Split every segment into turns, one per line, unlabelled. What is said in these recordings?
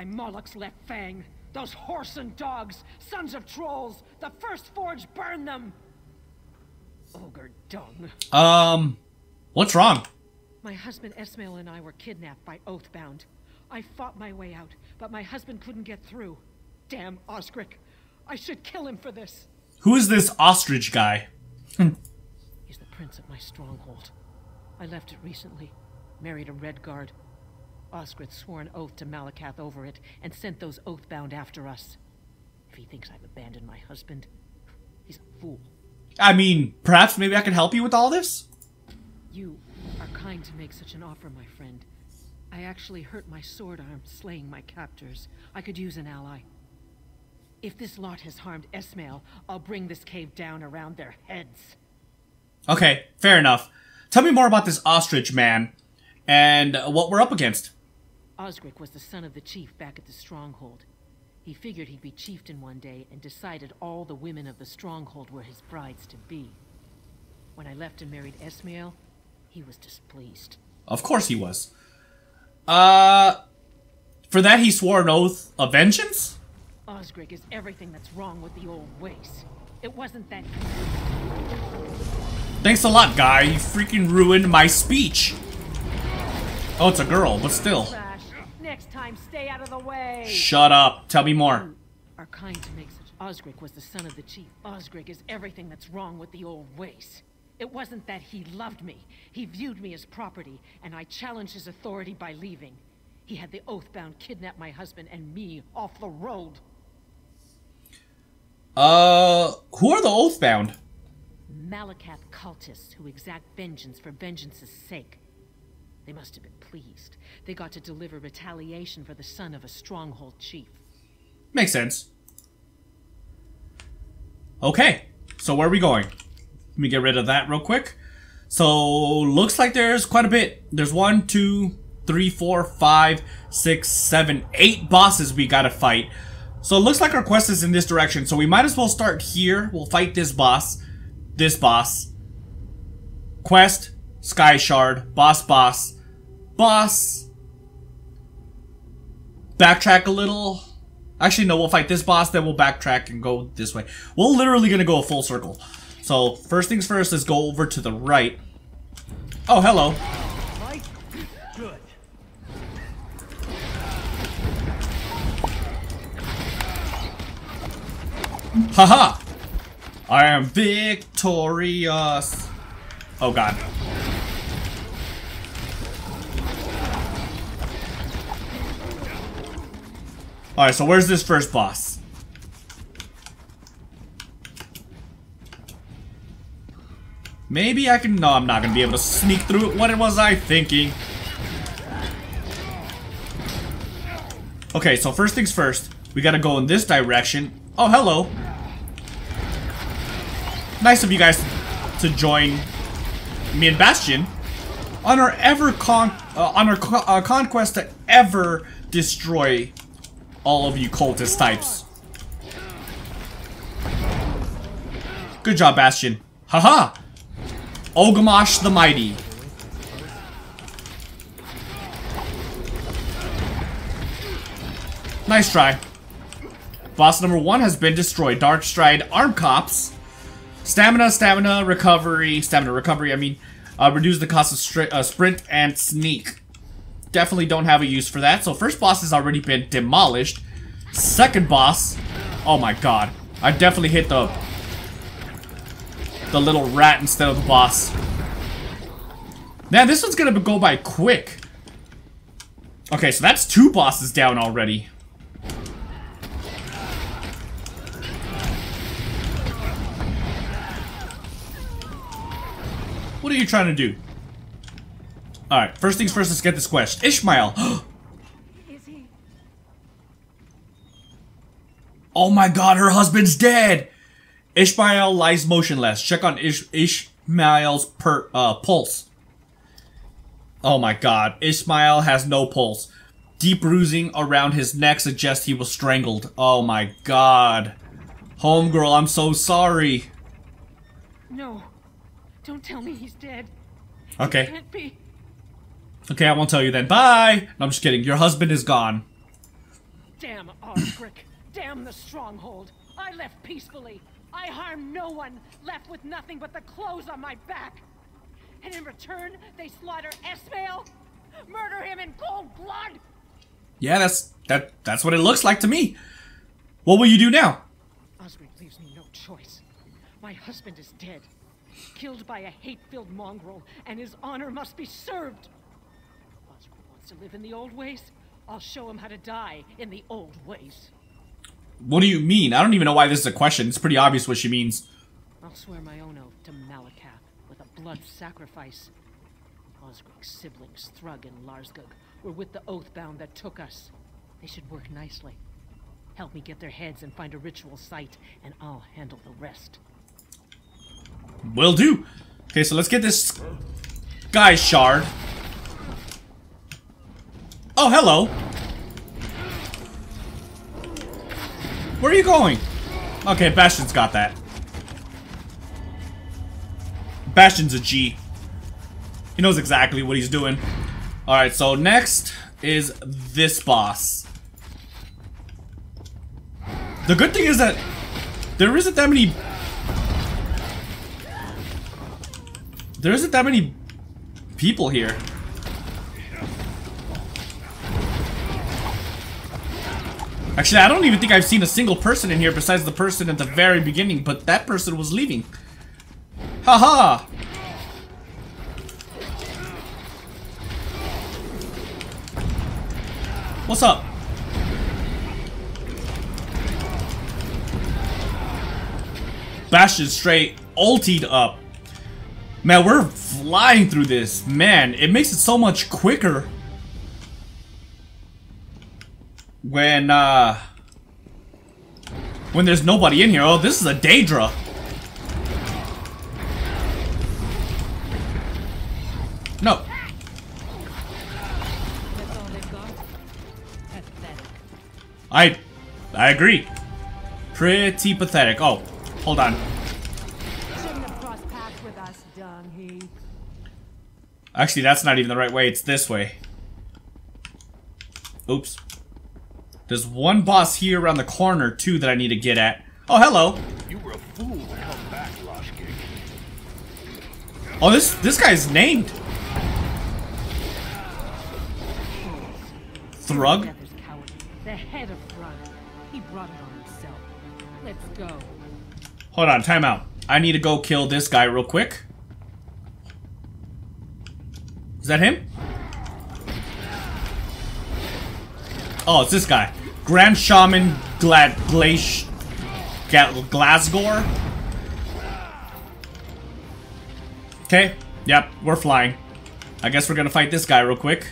by Moloch's left fang. Those horse and dogs, sons of trolls, the first forge burned them! Ogre dung.
Um, what's wrong?
My husband Esmail and I were kidnapped by Oathbound. I fought my way out, but my husband couldn't get through. Damn Osric. I should kill him for this.
Who is this ostrich guy?
He's the prince of my stronghold. I left it recently, married a Redguard. Osgrid swore an oath to Malacath over it and sent those Oathbound after us. If he thinks I've abandoned my husband, he's a fool.
I mean, perhaps maybe I can help you with all this?
You are kind to make such an offer, my friend. I actually hurt my sword arm slaying my captors. I could use an ally. If this lot has harmed Esmail, I'll bring this cave down around their heads.
Okay, fair enough. Tell me more about this ostrich man and what we're up against.
Osric was the son of the chief back at the stronghold. He figured he'd be chieftain one day and decided all the women of the stronghold were his brides to be. When I left and married Esmail, he was displeased.
Of course he was. Uh, for that he swore an oath of vengeance?
Osric is everything that's wrong with the old ways. It wasn't that...
Thanks a lot, guy. You freaking ruined my speech. Oh, it's a girl, but still.
Trash. Next time, stay out of the way.
Shut up. Tell me more.
Are kind to make such... Osric was the son of the chief. Osric is everything that's wrong with the old ways. It wasn't that he loved me. He viewed me as property, and I challenged his authority by leaving. He had the Oathbound kidnap my husband and me off the road.
Uh, who are the Oathbound?
Malacath cultists who exact vengeance for vengeance's sake. They must have been pleased. They got to deliver retaliation for the son of a stronghold chief.
Makes sense. Okay, so where are we going? Let me get rid of that real quick. So, looks like there's quite a bit. There's one, two, three, four, five, six, seven, eight bosses we gotta fight. So it looks like our quest is in this direction, so we might as well start here. We'll fight this boss, this boss, quest, sky shard, boss boss, boss, backtrack a little. Actually, no, we'll fight this boss, then we'll backtrack and go this way. We're literally gonna go a full circle. So, first things first, let's go over to the right. Oh, hello. Haha! I am victorious. Oh god. Alright, so where's this first boss? Maybe I can... No, I'm not gonna be able to sneak through it. What was I thinking? Okay, so first things first. We gotta go in this direction. Oh, hello. Nice of you guys to join me and Bastion on our ever con uh, on our co uh, conquest to ever destroy all of you cultist types. Good job, Bastion. Haha! Ogamash the Mighty. Nice try. Boss number one has been destroyed. Dark Stride Arm Cops. Stamina, stamina, recovery, stamina, recovery, I mean, uh, reduce the cost of uh, sprint and sneak. Definitely don't have a use for that. So first boss has already been demolished. Second boss, oh my god. I definitely hit the the little rat instead of the boss. Man, this one's gonna go by quick. Okay, so that's two bosses down already. What are you trying to do? Alright, first things first, let's get this quest. Ishmael!
Is he?
oh my god, her husband's dead! Ishmael lies motionless. Check on Ish Ishmael's per uh, pulse. Oh my god, Ishmael has no pulse. Deep bruising around his neck suggests he was strangled. Oh my god. Homegirl, I'm so sorry.
No. Don't tell me he's dead.
Okay.
Can't be.
Okay, I won't tell you then. Bye! No, I'm just kidding. Your husband is gone.
Damn Osric. Damn the stronghold. I left peacefully. I harmed no one, left with nothing but the clothes on my back. And in return, they slaughter Esmail? Murder him in cold blood?
Yeah, that's that that's what it looks like to me. What will you do now?
Osric leaves me no choice. My husband is dead. Killed by a hate-filled mongrel, and his honor must be served. To live in the old ways. I'll show him how to die in the old ways.
What do you mean? I don't even know why this is a question. It's pretty obvious what she means.
I'll swear my own oath to Malacath with a blood sacrifice. Osric's siblings, Thrug and Larsgug, were with the Oathbound that took us. They should work nicely. Help me get their heads and find a ritual site, and I'll handle the rest.
Will do. Okay, so let's get this sky shard. Oh, hello. Where are you going? Okay, Bastion's got that. Bastion's a G. He knows exactly what he's doing. Alright, so next is this boss. The good thing is that there isn't that many... There isn't that many people here. Actually, I don't even think I've seen a single person in here besides the person at the very beginning, but that person was leaving. Haha! -ha. What's up? Bastion straight ultied up. Man, we're flying through this. Man, it makes it so much quicker. When, uh... When there's nobody in here. Oh, this is a Daedra. No. I... I agree. Pretty pathetic. Oh, hold on. Actually, that's not even the right way. It's this way. Oops. There's one boss here around the corner, too, that I need to get at. Oh, hello.
You were a fool to come back, Loshkick.
Oh, this this guy's named. Thrug?
Death is cowardly. The head of Thrug. He brought it on himself. Let's go.
Hold on, time out. I need to go kill this guy real quick. Is that him? Oh, it's this guy. Grand Shaman Glad Glash Glasgore. Okay. Yep, we're flying. I guess we're gonna fight this guy real quick.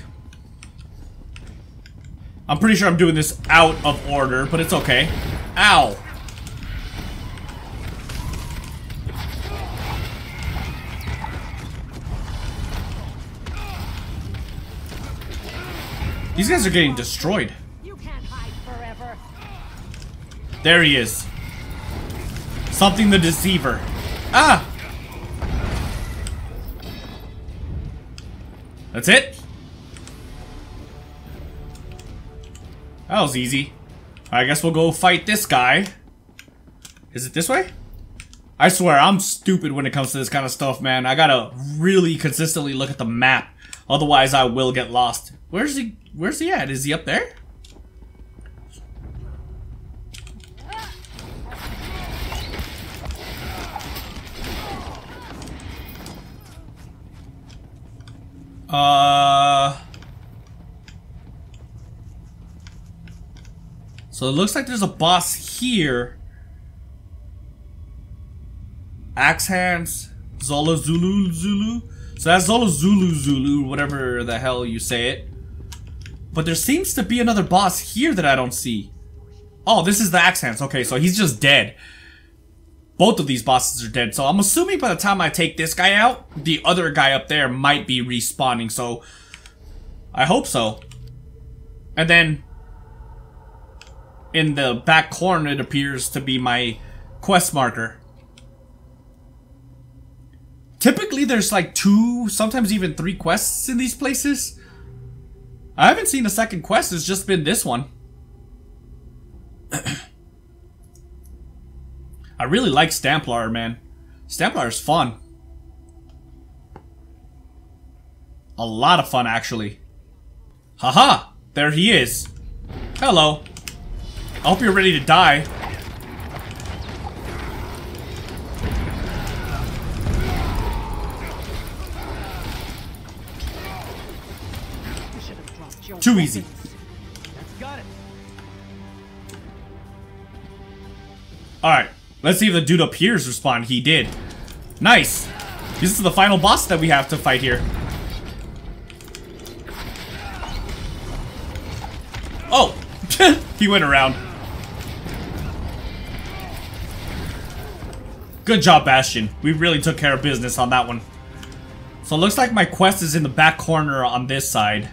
I'm pretty sure I'm doing this out of order, but it's okay. Ow! These guys are getting destroyed. There he is. Something the Deceiver. Ah! That's it? That was easy. I guess we'll go fight this guy. Is it this way? I swear, I'm stupid when it comes to this kind of stuff, man. I gotta really consistently look at the map. Otherwise, I will get lost. Where's he? Where's he at? Is he up there? Uh... So it looks like there's a boss here. Axe Hands, Zola Zulu Zulu. So that's Zola Zulu Zulu, whatever the hell you say it. But there seems to be another boss here that I don't see. Oh, this is the Axe Hands. Okay, so he's just dead. Both of these bosses are dead. So I'm assuming by the time I take this guy out, the other guy up there might be respawning. So I hope so. And then in the back corner, it appears to be my quest marker. Typically, there's like two, sometimes even three quests in these places. I haven't seen a second quest, it's just been this one. I really like Stamplar, man. Stamplar is fun. A lot of fun, actually. Haha! There he is. Hello. I hope you're ready to die. Too easy. Alright, let's see if the dude up here's respond. He did. Nice. This is the final boss that we have to fight here. Oh! he went around. Good job, Bastion. We really took care of business on that one. So it looks like my quest is in the back corner on this side.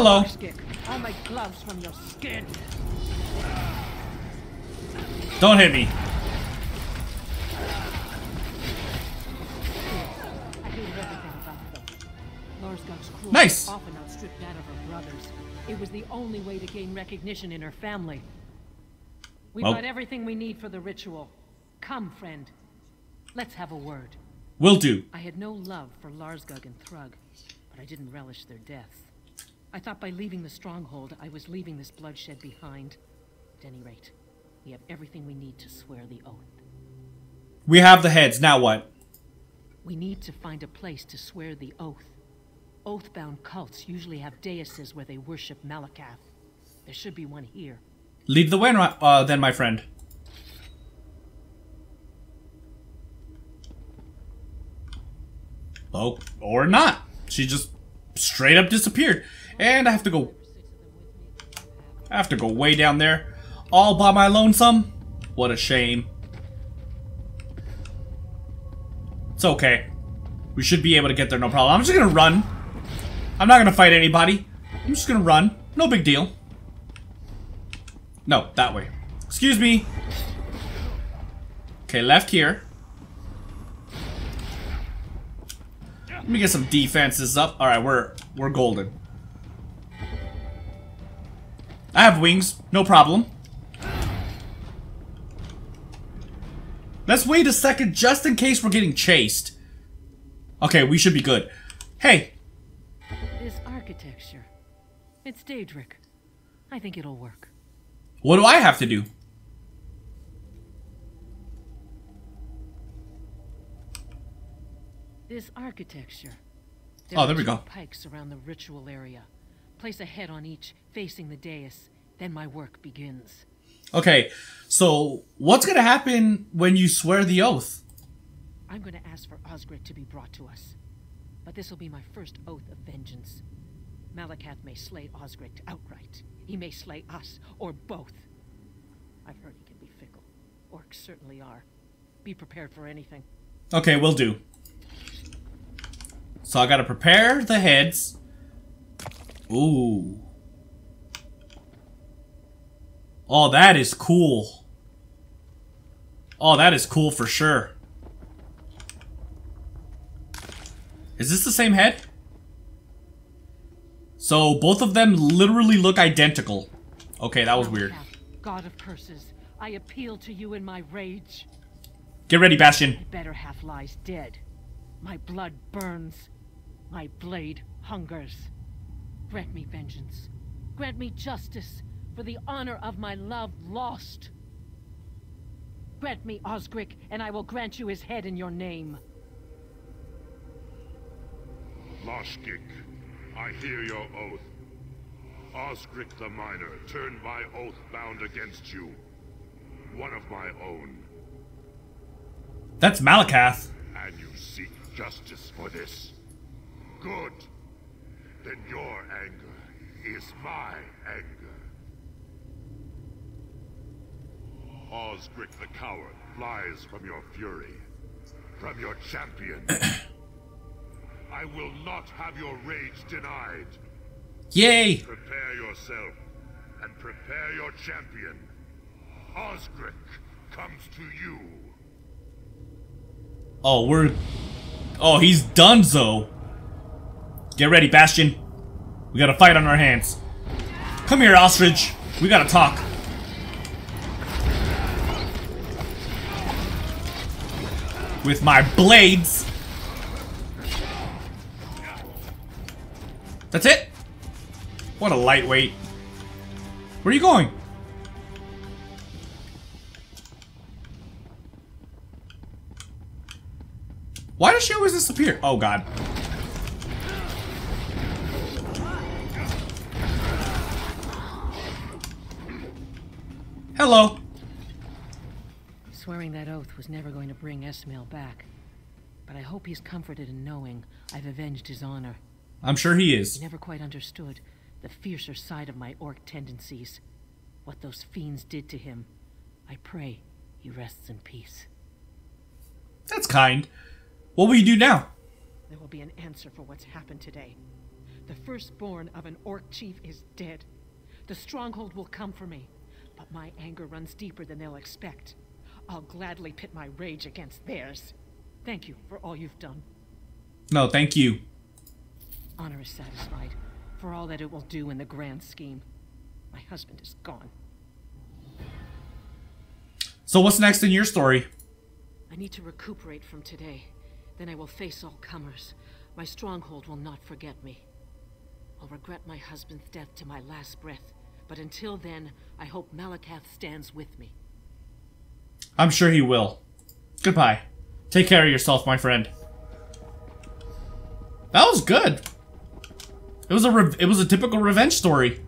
Hello.
I'll make gloves from your skin.
Don't hit me.
I hated everything about them. Larsgog's cruelty
Nice.
often outstripped that of her brothers. It was the only way to gain recognition in her family. We've
Well-
got everything we need for the ritual. Come, friend. Let's have a word.
Will do.
I had no love for Larsgug and Thrug, but I didn't relish their deaths. I thought by leaving the stronghold, I was leaving this bloodshed behind. At any rate, we have everything we need to swear the oath.
We have the heads. Now what?
We need to find a place to swear the oath. Oath-bound cults usually have daises where they worship Malacath. There should be one here.
Lead the way, uh, then, my friend. Oh, or not. She just straight up disappeared. And I have to go... I have to go way down there. All by my lonesome? What a shame. It's okay. We should be able to get there, no problem. I'm just gonna run. I'm not gonna fight anybody. I'm just gonna run. No big deal. No, that way. Excuse me. Okay, left here. Let me get some defenses up. Alright, we're we're golden. I have wings, no problem. Let's wait a second just in case we're getting chased. Okay, we should be good. Hey,
This architecture. It's Daedric. I think it'll work.
what do I have to do?
This architecture.
Oh, there we go.
Pikes around the ritual area. Place a head on each, facing the dais. Then my work begins.
Okay, so what's gonna happen when you swear the oath?
I'm going to ask for Osgric to be brought to us. But this will be my first oath of vengeance. Malacath may slay Osgric outright. He may slay us, or both. I've heard he can be fickle. Orcs certainly are. Be prepared for anything.
Okay, we will do. So I gotta prepare the heads. Ooh. Oh, that is cool. Oh, that is cool for sure. Is this the same head? So both of them literally look identical. Okay, that was weird.
God of curses, I appeal to you in my rage.
Get ready, Bastion.
Better half lies dead. My blood burns. My blade hungers. Grant me vengeance. Grant me justice for the honor of my love lost. Grant me Osgric, and I will grant you his head in your name.
Loshgik, I hear your oath. Osgric the Miner turned my oath bound against you. One of my own.
That's Malacath.
And you seek justice for this. Good. Then your anger is my anger. Osgric the Coward flies from your fury. From your champion. I will not have your rage denied.
Yay!
Prepare yourself and prepare your champion. Osgric comes to you.
Oh, we're... Oh, he's done, so. Get ready, Bastion. We got a fight on our hands. Come here, Ostrich. We gotta talk. With my blades. That's it? What a lightweight. Where are you going? Why does she always disappear? Oh god. Hello.
Swearing that oath was never going to bring Esmail back. But I hope he's comforted in knowing I've avenged his honor.
I'm sure he is.
He never quite understood the fiercer side of my orc tendencies. What those fiends did to him. I pray he rests in peace.
That's kind. What will you do now?
There will be an answer for what's happened today. The firstborn of an orc chief is dead. The stronghold will come for me, but my anger runs deeper than they'll expect. I'll gladly pit my rage against theirs. Thank you for all you've done.
No, thank you.
Honor is satisfied for all that it will do in the grand scheme. My husband is gone.
So what's next in your story?
I need to recuperate from today. Then I will face all comers. My stronghold will not forget me. I'll regret my husband's death to my last breath. But until then, I hope Malacath stands with me.
I'm sure he will. Goodbye. Take care of yourself, my friend. That was good. It was a it was a typical revenge story.